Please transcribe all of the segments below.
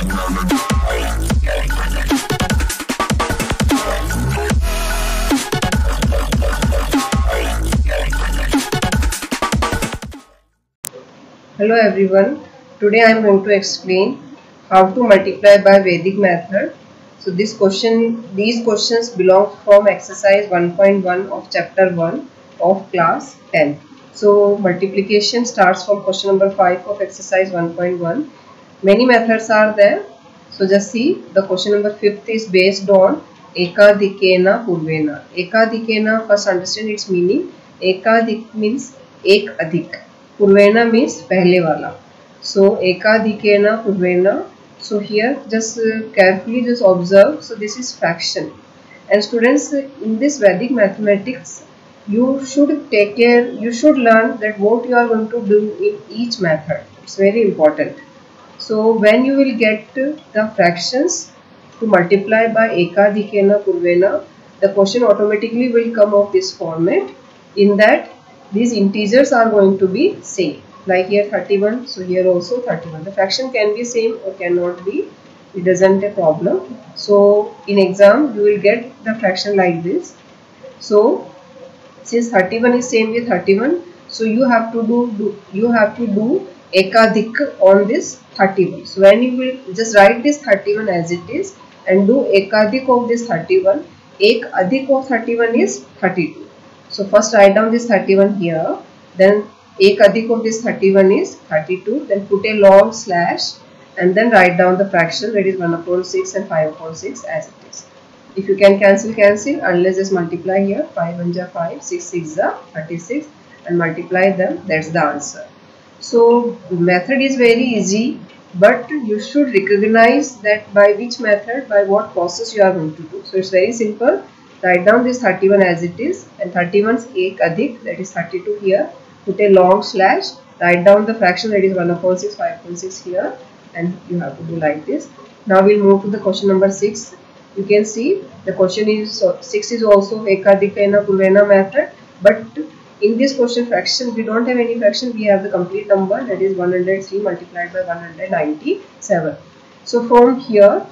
Hello everyone. Today I am going to explain how to multiply by Vedic method. So this question, these questions belong from exercise 1.1 of chapter 1 of class 10. So multiplication starts from question number 5 of exercise 1.1. Many methods are there. So just see the question number 5th is based on Ekadikena Purvena. Ekadikena first understand its meaning. Ekadik means Ek Adhik. Purvena means pehle wala. So Ekadikena Purvena. So here just uh, carefully just observe. So this is fraction. And students in this Vedic mathematics you should take care you should learn that what you are going to do in each method it's very important so when you will get the fractions to multiply by ekadikena purvena the question automatically will come of this format in that these integers are going to be same. Like here 31 so here also 31 the fraction can be same or cannot be. It doesn't a problem. So in exam you will get the fraction like this. So since 31 is same with 31 so you have to do, do you have to do ekadik on this 31 so when you will just write this 31 as it is and do ekadik of this 31 ek adhik of 31 is 32 so first write down this 31 here then ek adhik of this 31 is 32 then put a long slash and then write down the fraction that is 1 upon 6 and 5 upon 6 as it is. If you can cancel cancel. Unless just multiply here 5 1 ja 5 6 6 ja uh, 36 and multiply them that's the answer so method is very easy but you should recognize that by which method by what process you are going to do. So it's very simple. Write down this 31 as it is and 31 is ek adhik that is 32 here. Put a long slash. Write down the fraction that is 1 upon 6 5 upon 6 here and you have to do like this. Now we'll move to the question number 6 you can see the question is 6 is also Ekadikena Purvena method but in this question fraction we don't have any fraction. We have the complete number that is 103 multiplied by 197 so from here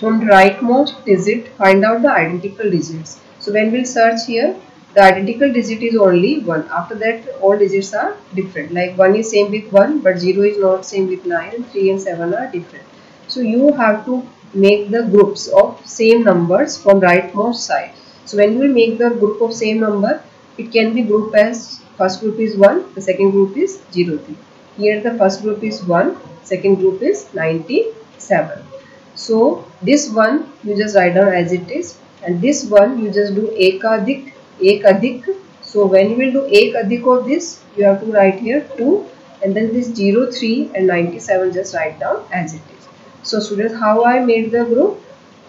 from rightmost digit find out the identical digits. So when we'll search here the identical digit is only 1 after that all digits are different. Like 1 is same with 1 but 0 is not same with 9 and 3 and 7 are different. So you have to make the groups of same numbers from rightmost side. So when we make the group of same number, it can be grouped as first group is 1, the second group is 0, 3. Here the first group is 1, second group is 97. So this one you just write down as it is and this one you just do ekadik, ekadik. So when you will do ekadik of this, you have to write here 2 and then this 0, 3 and 97 just write down as it is. So students, how I made the group?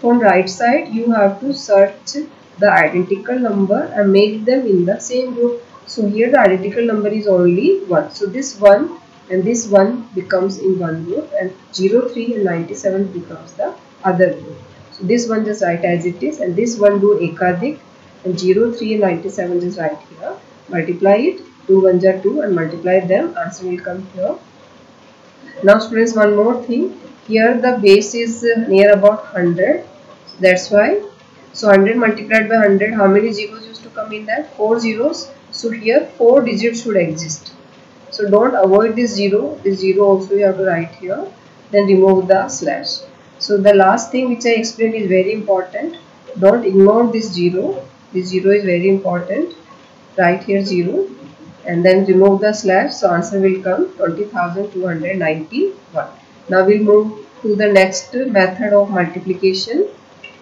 From right side, you have to search the identical number and make them in the same group. So here the identical number is only 1. So this 1 and this 1 becomes in one group and 0, 3 and 97 becomes the other group. So this one just write as it is and this one do ekadik and 0, 3 and 97 just write here. Multiply it 2 1 are 2 and multiply them answer will come here. Now students one more thing here the base is uh, near about 100 so that's why so 100 multiplied by 100 how many zeros used to come in that 4 zeros. So here 4 digits should exist. So don't avoid this zero. This zero also you have to write here. Then remove the slash. So the last thing which I explained is very important. Don't ignore this zero. This zero is very important. Write here zero and then remove the slash. So answer will come 20291 now we'll move to the next method of multiplication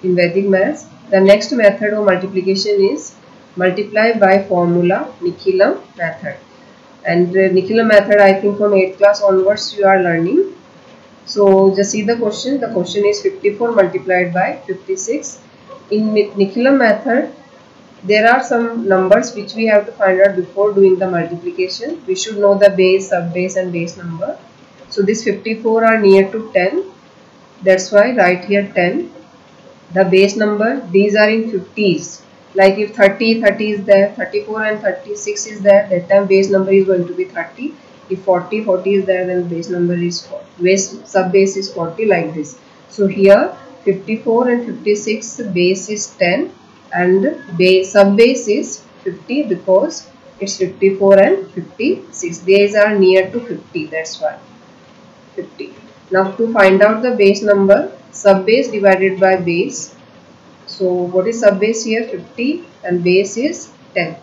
in Vedic maths. The next method of multiplication is multiply by formula Nikhilam method. And Nikhilam method I think from 8th class onwards you are learning. So just see the question. The question is 54 multiplied by 56. In Nikhilam method there are some numbers which we have to find out before doing the multiplication. We should know the base, sub base and base number. So this 54 are near to 10. That's why write here 10. The base number, these are in 50s. Like if 30, 30 is there, 34 and 36 is there, that time base number is going to be 30. if 40 40 is there then base number is base sub base is 40 like this so here 54 and 56 base is 10 and base sub base is 50 because it's 54 and 56 these are near to 50 that's why 50 now to find out the base number sub base divided by base. So what is sub base here? 50 and base is 10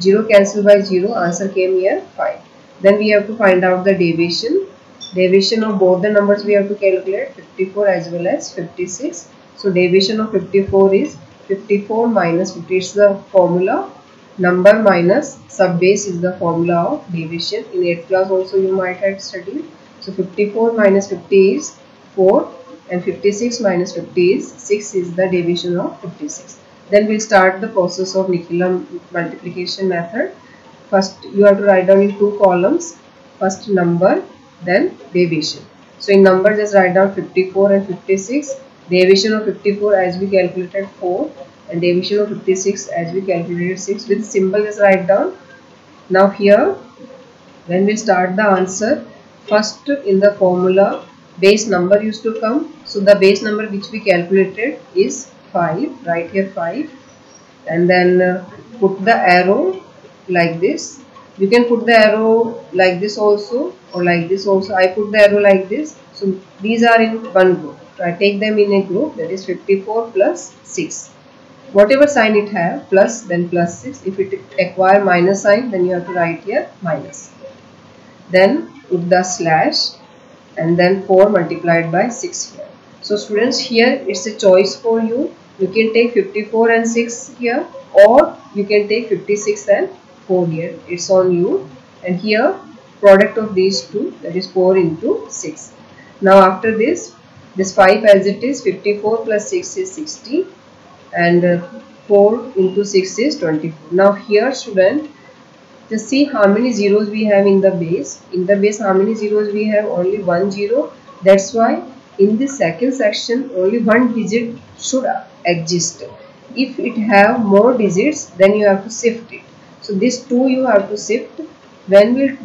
0 cancel by 0 answer came here 5 then we have to find out the deviation. Deviation of both the numbers we have to calculate 54 as well as 56 so deviation of 54 is 54 minus 50 is the formula. Number minus sub base is the formula of deviation. In 8th class also you might have studied. So 54 minus 50 is 4 and 56 minus 50 is 6 is the division of 56 then we'll start the process of Nikhilam multiplication method. First you have to write down in two columns first number then division. So in number just write down 54 and 56 division of 54 as we calculated 4 and division of 56 as we calculated 6 with symbol just write down. Now here when we start the answer first in the formula base number used to come. So the base number which we calculated is 5 right here 5 and then uh, put the arrow like this. You can put the arrow like this also or like this also. I put the arrow like this. So these are in one group. So I take them in a group. That is 54 plus 6 whatever sign it have plus then plus 6 if it acquire minus sign then you have to write here minus. Then put the slash and then 4 multiplied by 6 here. So students here it's a choice for you. You can take 54 and 6 here or you can take 56 and 4 here. It's on you. And here product of these two that is 4 into 6 now after this this 5 as it is 54 plus 6 is 60 and uh, 4 into 6 is 24 now here student just see how many zeros we have in the base in the base how many zeros we have only one zero that's why in the second section only one digit should exist if it have more digits then you have to shift it so this 2 you have to shift. When we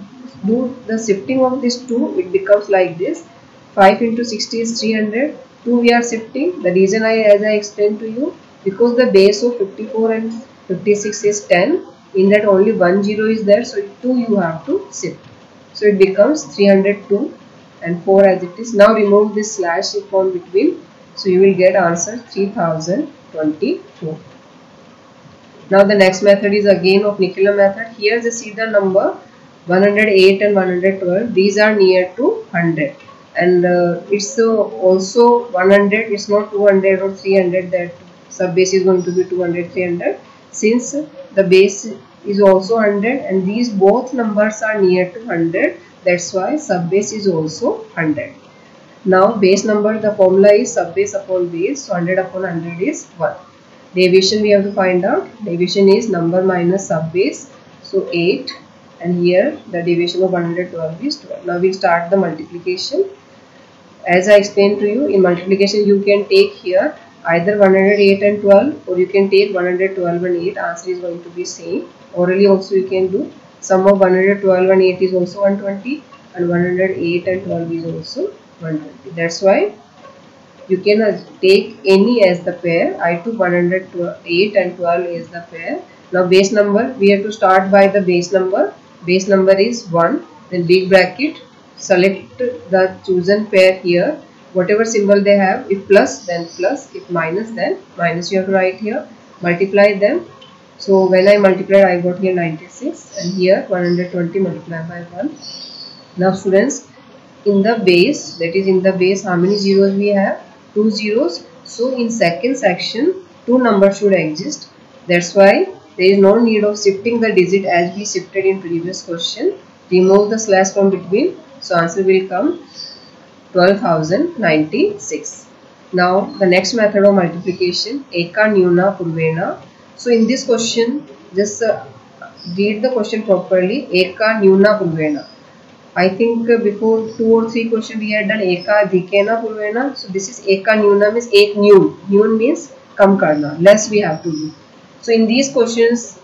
do the shifting of this 2, it becomes like this. 5 into 60 is 300. 2 we are shifting. The reason I, as I explained to you, because the base of 54 and 56 is 10. In that only one zero is there, so 2 you have to shift. So it becomes 302 and 4 as it is. Now remove this slash from between. So you will get answer 3024. Now the next method is again of Nikhilam method. Here the number 108 and 112. These are near to 100 and uh, it's uh, also 100 it's not 200 or 300 that sub base is going to be 200 300 since the base is also 100 and these both numbers are near to 100 that's why sub base is also 100 now base number the formula is sub base upon base so 100 upon 100 is 1 Deviation we have to find out. Deviation is number minus sub base. So 8 and here the deviation of 112 is 12. Now we start the multiplication. As I explained to you in multiplication you can take here either 108 and 12 or you can take 112 and 8 answer is going to be same. Orally also you can do. Sum of 112 and 8 is also 120 and 108 and 12 is also 120. That's why you can take any as the pair. I took 108 and 12 is the pair. Now base number we have to start by the base number. Base number is 1 then big bracket. Select the chosen pair here whatever symbol they have if plus then plus if minus then minus you have to write here multiply them so when I multiply I got here 96 and here 120 multiplied by 1 now students in the base that is in the base how many zeros we have two zeros. So in second section, two numbers should exist. That's why there is no need of shifting the digit as we shifted in previous question. Remove the slash from between. So answer will come 12,096. Now the next method of multiplication, Eka Nyuna Purvena. So in this question, just uh, read the question properly. Eka Nyuna Purvena. I think uh, before two or three questions we had done eka dikena purvena. So this is eka nyuna means ek New. New means kam karna. Less we have to do. So in these questions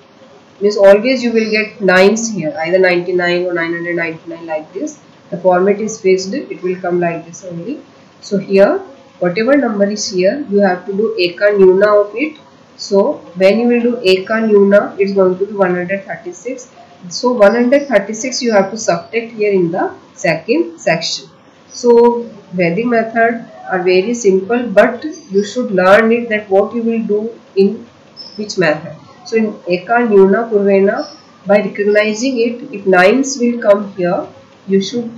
means always you will get nines here either 99 or 999 like this the format is fixed. It will come like this only. So here whatever number is here you have to do eka nyuna of it. So when you will do eka nyuna it's going to be 136 so 136 you have to subtract here in the second section. So Vedic method are very simple but you should learn it that what you will do in which method. So in eka nyuna purvena by recognizing it if nines will come here you should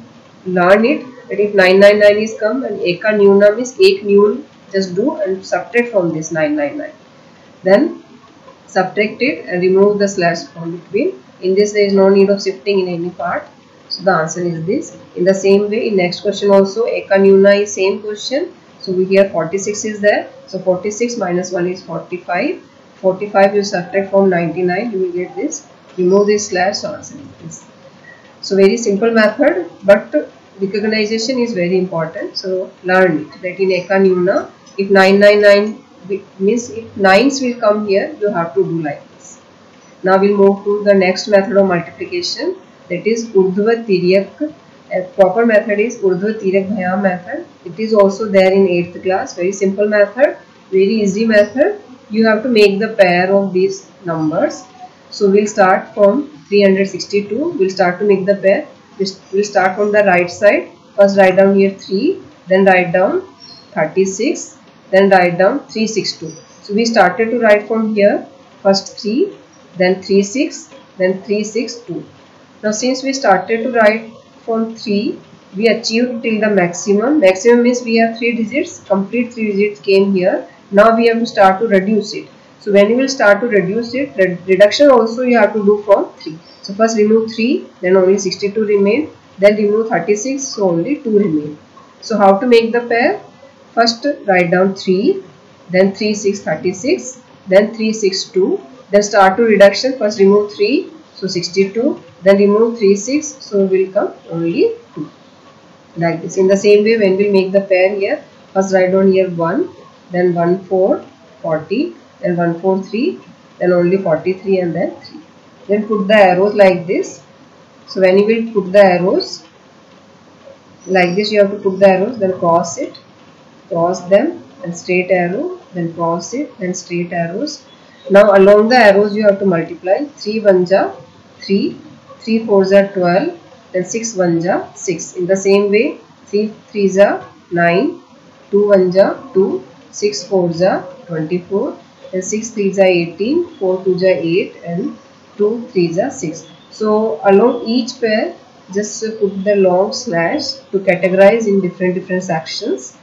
learn it. That if 999 is come and eka nyuna is ek nyun just do and subtract from this 999 then subtract it and remove the slash from between. In this there is no need of shifting in any part. So the answer is this. In the same way in next question also eka nyuna is same question. So we here 46 is there. So 46 minus 1 is 45 45 you subtract from 99 you will get this. Remove this slash so answer is this so very simple method but recognition is very important. So learn it. That in eka if 999 means if nines will come here you have to do like this. Now we'll move to the next method of multiplication. That is urdhva tiryak. A proper method is urdhva tiryak bhayam method. It is also there in 8th class. Very simple method very easy method. You have to make the pair of these numbers. So we'll start from 362 we'll start to make the pair. We'll start from the right side. First write down here 3 then write down 36 then write down 362 so we started to write from here. First 3 then 36 then 362 now since we started to write from 3 we achieved till the maximum. Maximum means we have 3 digits. Complete 3 digits came here. Now we have to start to reduce it so when you will start to reduce it reduction also you have to do from 3 so first remove 3 then only 62 remain then remove 36 so only 2 remain. So how to make the pair? First write down 3 then 3 6 36 then 3 6 2 then start to reduction. First remove 3 so 62 then remove 3 6 so will come only 2 like this. In the same way when we make the pair here first write down here 1 then 1 4 40 then 1 4 3 then only 43 and then 3 then put the arrows like this. So when you will put the arrows like this you have to put the arrows then cross it cross them and straight arrow then cross it then straight arrows. Now along the arrows you have to multiply 3 1 ja 3 3 4 ja 12 then 6 1 ja 6 in the same way 3 3 ja 9 2 1 ja 2 6 4 ja 24 and 6 3 ja 18 4 2 ja 8 and 2 3 ja 6 so along each pair just put the long slash to categorize in different different sections.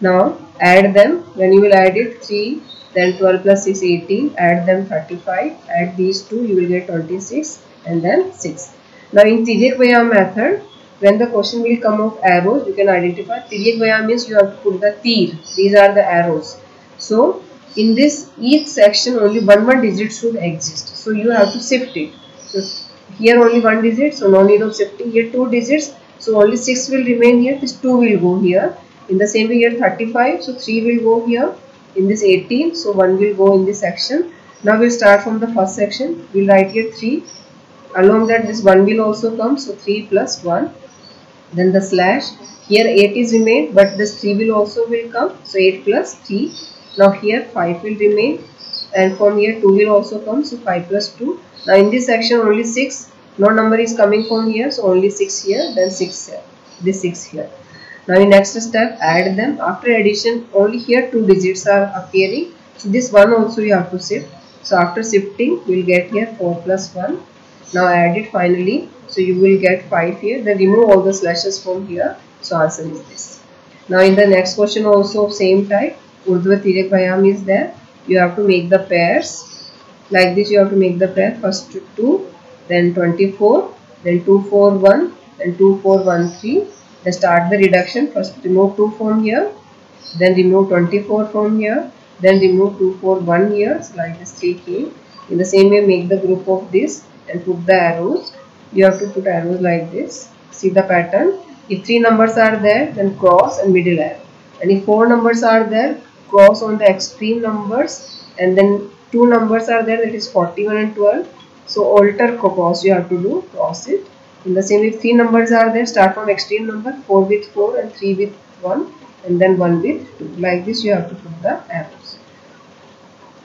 Now add them. When you will add it 3 then 12 plus 6 18 add them 35 add these two you will get 26 and then 6 now in Tiryakvaya method when the question will come of arrows you can identify. Tiryakvaya means you have to put the tir. These are the arrows. So in this each section only one one digit should exist. So you have to shift it. So here only one digit so no need of shifting. Here two digits so only 6 will remain here this 2 will go here. In the same way here 35 so 3 will go here. In this 18 so 1 will go in this section. Now we'll start from the first section. We'll write here 3 along that this 1 will also come so 3 plus 1 then the slash. Here 8 is remained but this 3 will also will come so 8 plus 3 now here 5 will remain. And from here 2 will also come. So 5 plus 2 now in this section only 6 no number is coming from here. So only 6 here then 6 here. This 6 here. Now in next step add them. After addition only here two digits are appearing. So this one also you have to shift. So after shifting we'll get here 4 plus 1 now add it finally. So you will get 5 here. Then remove all the slashes from here. So answer is this. Now in the next question also same type urdhva bhayam is there. You have to make the pairs. Like this you have to make the pair. First 2 then 24 then 2 4 1 then 2 4 1 3 then start the reduction. First remove 2 from here. Then remove 24 from here. Then remove 2 4 1 here. So like this 3 came in the same way make the group of this and put the arrows. You have to put arrows like this. See the pattern? If three numbers are there then cross and middle arrow. And if four numbers are there cross on the extreme numbers and then two numbers are there that is 41 and 12 So alter cross you have to do cross it. In the same way three numbers are there start from extreme number 4 with 4 and 3 with 1 and then 1 with 2. Like this you have to put the arrows.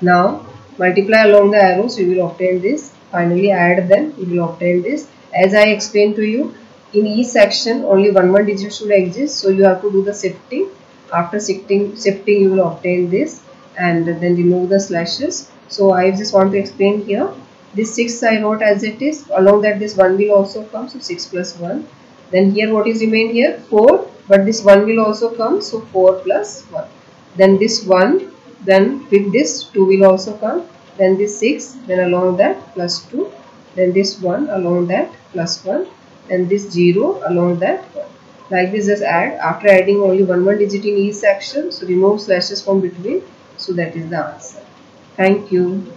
Now multiply along the arrows you will obtain this. Finally add them you will obtain this. As I explained to you in each section only one one digit should exist so you have to do the shifting. After shifting, shifting you will obtain this and then remove the slashes. So I just want to explain here. This 6 I wrote as it is. Along that this 1 will also come. So 6 plus 1 then here what is remained here? 4 but this 1 will also come. So 4 plus 1 then this 1 then with this 2 will also come. Then this 6 then along that plus 2 then this 1 along that plus 1 and this 0 along that 1 like this just add. After adding only one one digit in each section so remove slashes from between. So that is the answer. Thank you